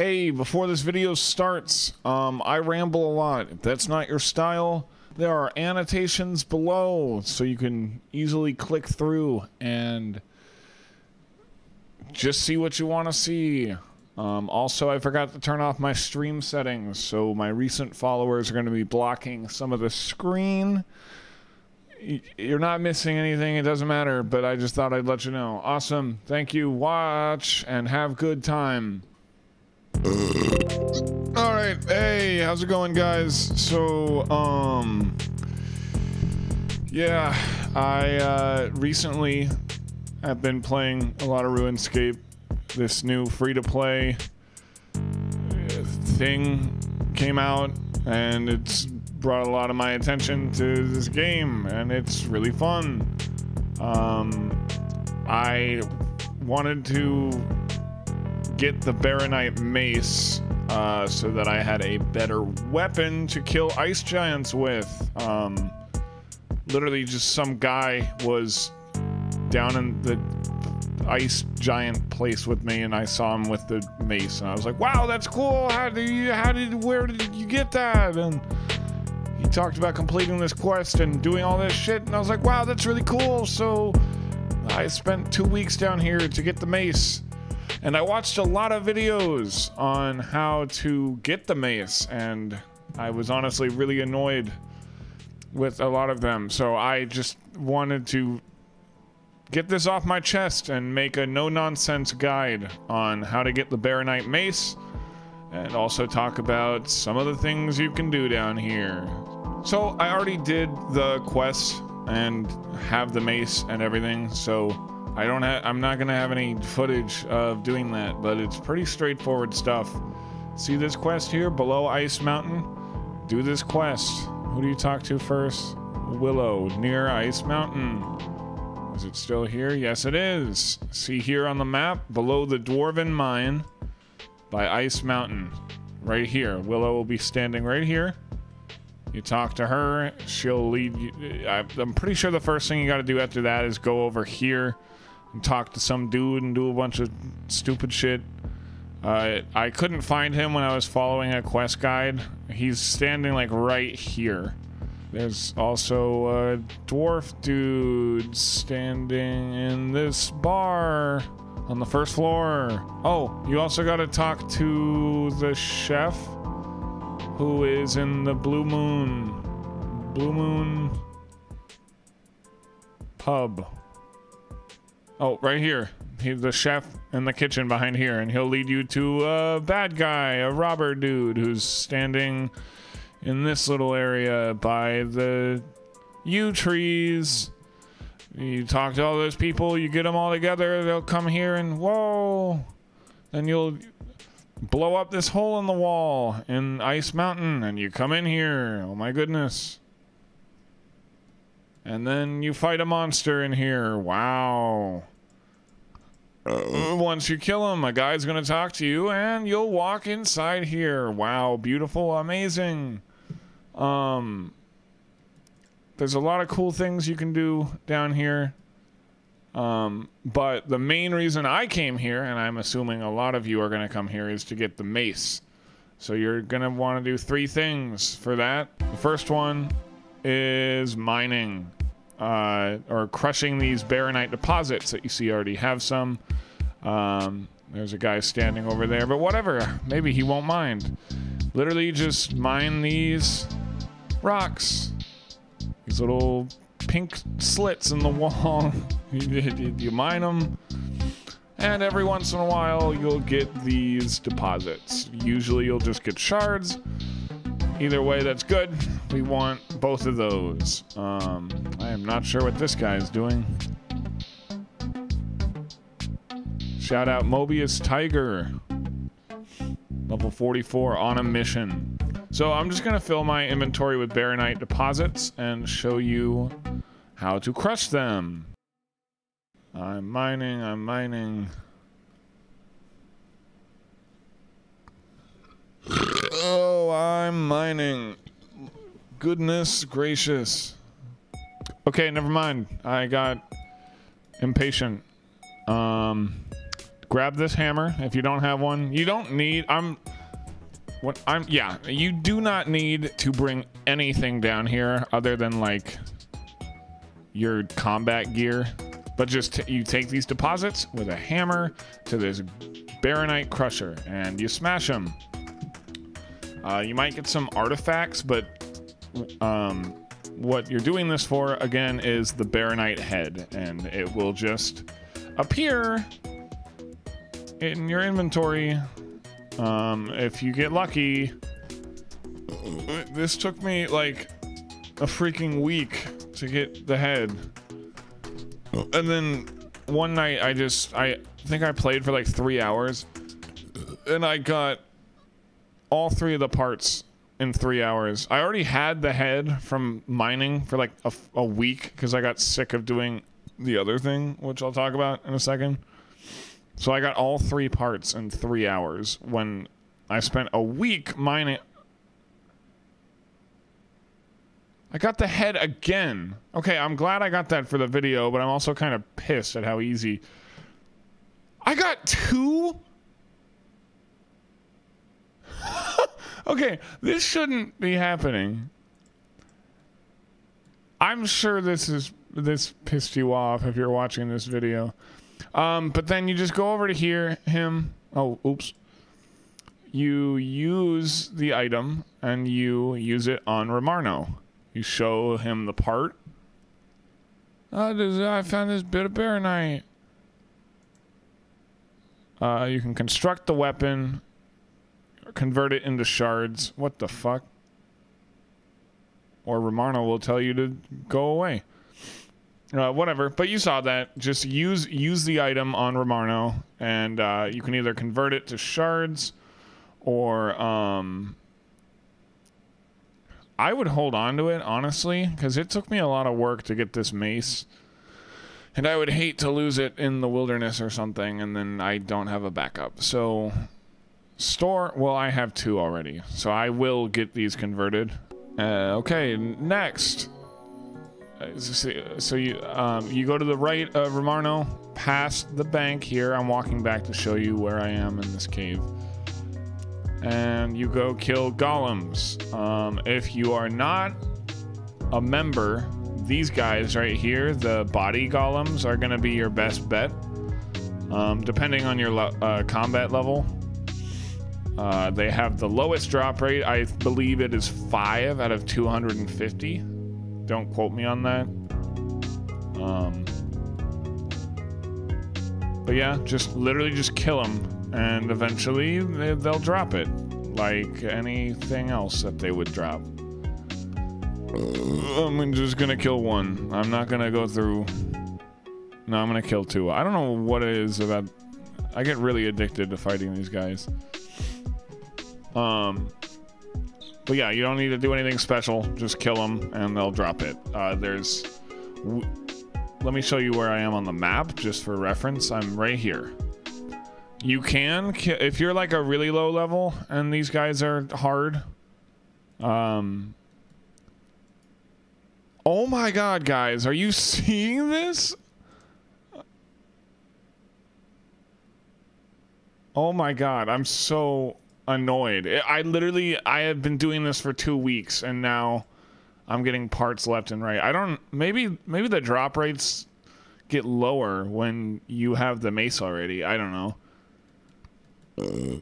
Hey, before this video starts, um, I ramble a lot. If that's not your style, there are annotations below so you can easily click through and just see what you want to see. Um, also, I forgot to turn off my stream settings, so my recent followers are going to be blocking some of the screen. You're not missing anything, it doesn't matter, but I just thought I'd let you know. Awesome. Thank you. Watch and have good time. All right. Hey, how's it going, guys? So, um, yeah, I uh, recently have been playing a lot of RuneScape. This new free-to-play uh, thing came out, and it's brought a lot of my attention to this game, and it's really fun. Um, I wanted to get the Barronite mace uh, so that I had a better weapon to kill ice giants with. Um, literally, just some guy was down in the ice giant place with me, and I saw him with the mace, and I was like, "Wow, that's cool! How did you? How did? Where did you get that?" And he talked about completing this quest and doing all this shit, and I was like, "Wow, that's really cool!" So I spent two weeks down here to get the mace. And I watched a lot of videos on how to get the mace, and I was honestly really annoyed with a lot of them. So I just wanted to get this off my chest and make a no nonsense guide on how to get the Barronite mace, and also talk about some of the things you can do down here. So I already did the quest and have the mace and everything, so I don't have I'm not gonna have any footage of doing that, but it's pretty straightforward stuff. See this quest here below Ice Mountain? Do this quest. Who do you talk to first? Willow, near Ice Mountain. Is it still here? Yes, it is. See here on the map, below the Dwarven Mine by Ice Mountain. Right here. Willow will be standing right here. You talk to her, she'll lead you. I'm pretty sure the first thing you gotta do after that is go over here talk to some dude and do a bunch of stupid shit. Uh, I couldn't find him when I was following a quest guide. He's standing like right here. There's also a dwarf dude standing in this bar on the first floor. Oh, you also got to talk to the chef who is in the Blue Moon. Blue Moon pub. Oh, right here. He's the chef in the kitchen behind here, and he'll lead you to a bad guy, a robber dude who's standing in this little area by the yew trees. You talk to all those people, you get them all together, they'll come here and whoa. Then you'll blow up this hole in the wall in Ice Mountain, and you come in here. Oh my goodness. And then you fight a monster in here. Wow. Uh, once you kill him, a guy's gonna talk to you, and you'll walk inside here. Wow, beautiful, amazing. Um, there's a lot of cool things you can do down here. Um, but the main reason I came here, and I'm assuming a lot of you are gonna come here, is to get the mace. So you're gonna want to do three things for that. The first one is mining uh, or crushing these barronite deposits that you see already have some. Um, there's a guy standing over there, but whatever. Maybe he won't mind. Literally just mine these rocks. These little pink slits in the wall. you, mine them. And every once in a while, you'll get these deposits. Usually, you'll just get shards. Either way, that's good. We want both of those. Um, I am not sure what this guy is doing. Shout out Mobius Tiger. Level 44 on a mission. So I'm just going to fill my inventory with Barronite deposits and show you how to crush them. I'm mining, I'm mining. Oh, I'm mining. Goodness gracious. Okay, never mind. I got impatient. Um grab this hammer if you don't have one. You don't need. I'm. What I'm. Yeah, you do not need to bring anything down here other than like your combat gear. But just you take these deposits with a hammer to this Barronite Crusher and you smash them. Uh, you might get some artifacts, but um, what you're doing this for, again, is the Barronite head, and it will just appear in your inventory. Um, if you get lucky, this took me like a freaking week to get the head. And then one night I just, I think I played for like three hours and I got all three of the parts in three hours. I already had the head from mining for like a, a week because I got sick of doing the other thing, which I'll talk about in a second. So I got all three parts in three hours when I spent a week mining. I got the head again. Okay, I'm glad I got that for the video, but I'm also kind of pissed at how easy. I got two? Okay, this shouldn't be happening. I'm sure this is this pissed you off if you're watching this video. Um, but then you just go over to here, him. Oh, oops. You use the item and you use it on Ramarno. You show him the part. This, I found this bit of barronite. Uh, you can construct the weapon, convert it into shards. What the fuck? Or Ramarno will tell you to go away. Uh, whatever, but you saw that. Just use use the item on Ramarno, and uh, you can either convert it to shards, or um, I would hold on to it honestly, because it took me a lot of work to get this mace, and I would hate to lose it in the wilderness or something, and then I don't have a backup. So store. Well, I have two already, so I will get these converted. Uh, okay, next. So you um, you go to the right of Ramarno, past the bank here. I'm walking back to show you where I am in this cave. And you go kill golems. Um, if you are not a member, these guys right here, the body golems, are going to be your best bet. Um, depending on your uh, combat level. Uh, they have the lowest drop rate. I believe it is 5 out of 250. Don't quote me on that. Um, but yeah, just literally just kill them, and eventually they, they'll drop it, like anything else that they would drop. I'm just gonna kill one. I'm not gonna go through. No, I'm gonna kill two. I don't know what it is about. I get really addicted to fighting these guys. Um, but yeah, you don't need to do anything special. Just kill them and they'll drop it. Uh, there's... let me show you where I am on the map, just for reference. I'm right here. You can, if you're like a really low level and these guys are hard. Um... Oh my god, guys. Are you seeing this? Oh my god, I'm so annoyed. I literally I have been doing this for 2 weeks and now I'm getting parts left and right. I don't maybe maybe the drop rates get lower when you have the mace already. I don't know.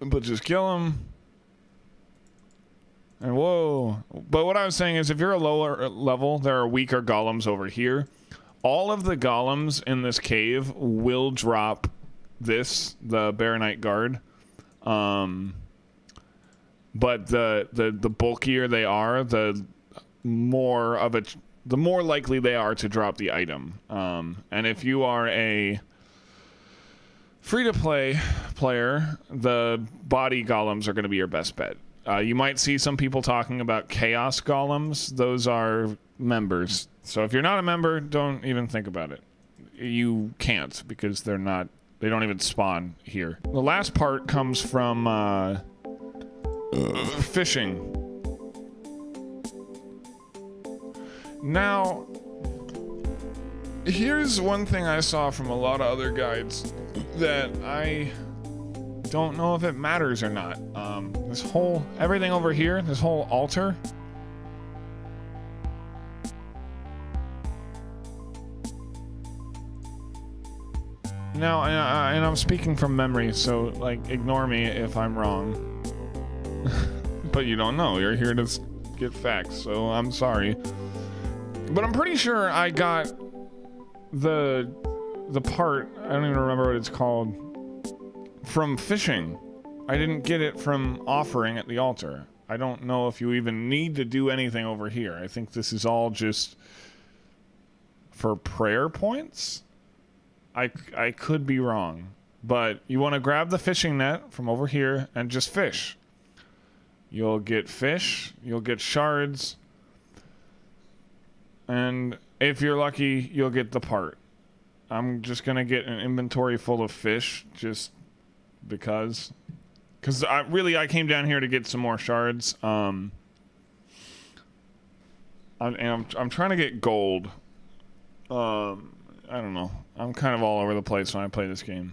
But just kill him. And whoa. But what I was saying is if you're a lower level, there are weaker golems over here. All of the golems in this cave will drop this, the Barronite Guard. Um, but the the the bulkier they are, the more of a the more likely they are to drop the item. Um, and if you are a free to play player, the body golems are going to be your best bet. Uh, you might see some people talking about chaos golems. Those are members. So if you're not a member, don't even think about it. You can't because they're not. They don't even spawn here. The last part comes from. Uh, fishing. Now, here's one thing I saw from a lot of other guides. that I don't know if it matters or not. Um, this whole everything over here, this whole altar. Now, and, I, and I'm speaking from memory, so like ignore me if I'm wrong. but you don't know. You're here to get facts, so I'm sorry. But I'm pretty sure I got the the part. I don't even remember what it's called from fishing. I didn't get it from offering at the altar. I don't know if you even need to do anything over here. I think this is all just for prayer points. I, I could be wrong, but you want to grab the fishing net from over here and just fish. You'll get fish, you'll get shards, and if you're lucky, you'll get the part. I'm just gonna get an inventory full of fish just because. Because I really I came down here to get some more shards. Um, I'm, and I'm I'm trying to get gold. Um, I don't know. I'm kind of all over the place when I play this game.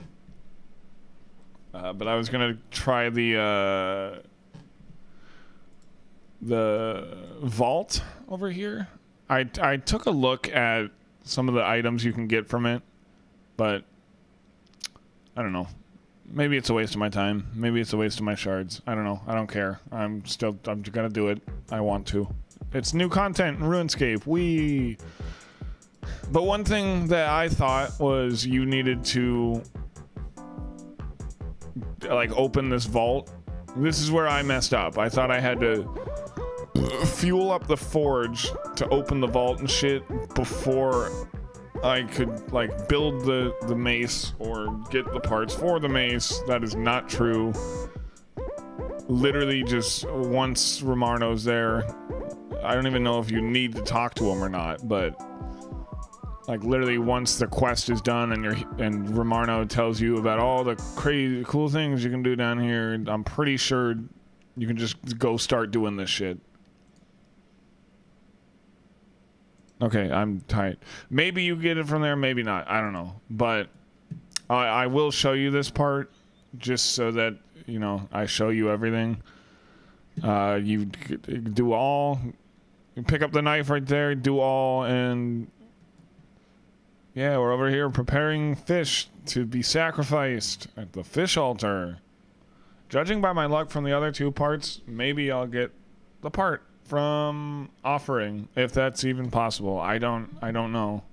Uh, but I was gonna try the uh, the vault over here. I I took a look at some of the items you can get from it, but I don't know. Maybe it's a waste of my time. Maybe it's a waste of my shards. I don't know. I don't care. I'm still I'm gonna do it. I want to. It's new content in RuneScape. We. But one thing that I thought was you needed to like open this vault. This is where I messed up. I thought I had to fuel up the forge to open the vault and shit before I could like build the the mace or get the parts for the mace. That is not true. Literally just once Ramarno's there, I don't even know if you need to talk to him or not, but like literally once the quest is done and you're and Ramarno tells you about all the crazy cool things you can do down here, I'm pretty sure you can just go start doing this shit. Okay, I'm tight. Maybe you get it from there, maybe not. I don't know. But I, I will show you this part just so that, you know, I show you everything. Uh, you do all, you pick up the knife right there, do all, and yeah, we're over here preparing fish to be sacrificed at the fish altar. Judging by my luck from the other two parts, maybe I'll get the part from offering if that's even possible. I don't I don't know.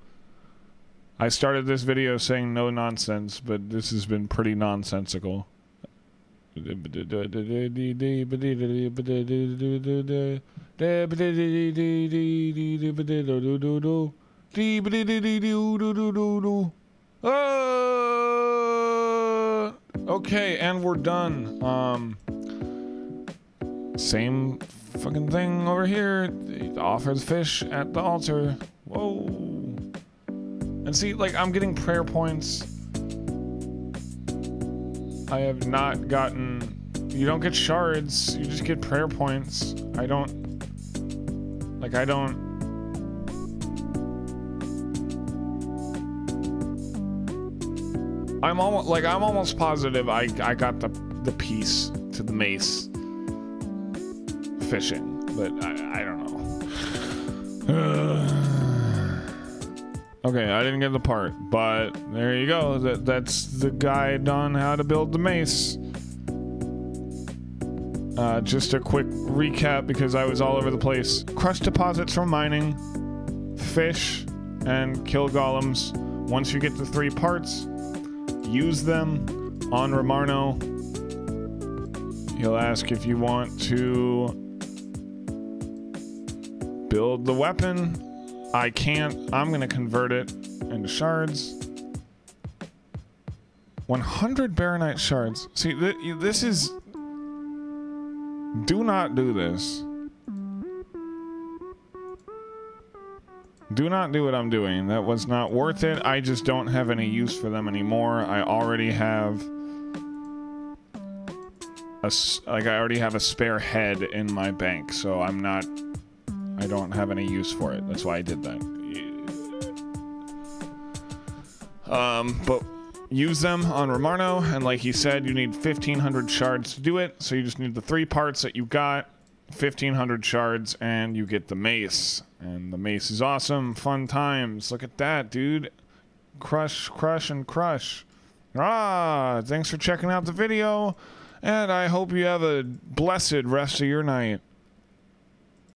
I started this video saying no nonsense, but this has been pretty nonsensical. Okay, and we're done. Um, same fucking thing over here. Offer the fish at the altar. Whoa. And see, like, I'm getting prayer points. I have not gotten. You don't get shards. You just get prayer points. I don't. Like, I don't. I'm almost like I'm almost positive I I got the the piece to the mace fishing, but I, I don't know. okay, I didn't get the part, but there you go. That that's the guide on how to build the mace. Uh, just a quick recap because I was all over the place. Crush deposits from mining, fish, and kill golems. Once you get the three parts, use them on Ramarno. He'll ask if you want to build the weapon. I can't. I'm going to convert it into shards. 100 Barronite shards. See, th- this is. Do not do this. Do not do what I'm doing. That was not worth it. I just don't have any use for them anymore. I already have a like I already have a spare head in my bank, so I'm not I don't have any use for it. That's why I did that. Um, but use them on Ramarno, and like he said, you need 1,500 shards to do it. So you just need the three parts that you got, 1,500 shards, and you get the mace. And the mace is awesome, fun times. Look at that, dude. Crush, crush, and crush. Ah, thanks for checking out the video, and I hope you have a blessed rest of your night.